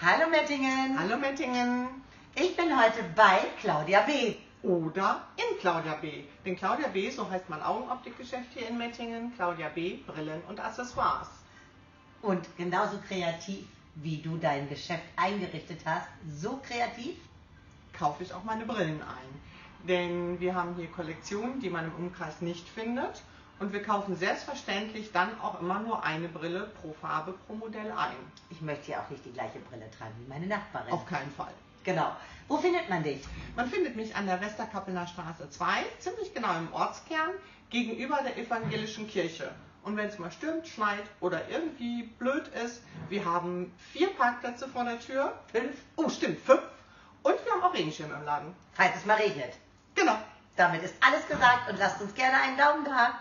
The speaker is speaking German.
Hallo Mettingen. Hallo Mettingen. Ich bin heute bei Claudia B. Oder in Claudia B. Denn Claudia B, so heißt mein Augenoptikgeschäft hier in Mettingen, Claudia B, Brillen und Accessoires. Und genauso kreativ, wie du dein Geschäft eingerichtet hast, so kreativ, kaufe ich auch meine Brillen ein. Denn wir haben hier Kollektionen, die man im Umkreis nicht findet. Und wir kaufen selbstverständlich dann auch immer nur eine Brille pro Farbe, pro Modell ein. ich möchte ja auch nicht die gleiche Brille tragen wie meine Nachbarin. Auf keinen Fall. Genau. Wo findet man dich? Man findet mich an der Westerkappelner Straße 2, ziemlich genau im Ortskern, gegenüber der evangelischen Kirche. Und wenn es mal stürmt, schneit oder irgendwie blöd ist, wir haben vier Parkplätze vor der Tür. Fünf, Oh, stimmt, fünf. Und wir haben auch Regenschirme im Laden. falls es mal regnet. Genau. Damit ist alles gesagt und lasst uns gerne einen Daumen da.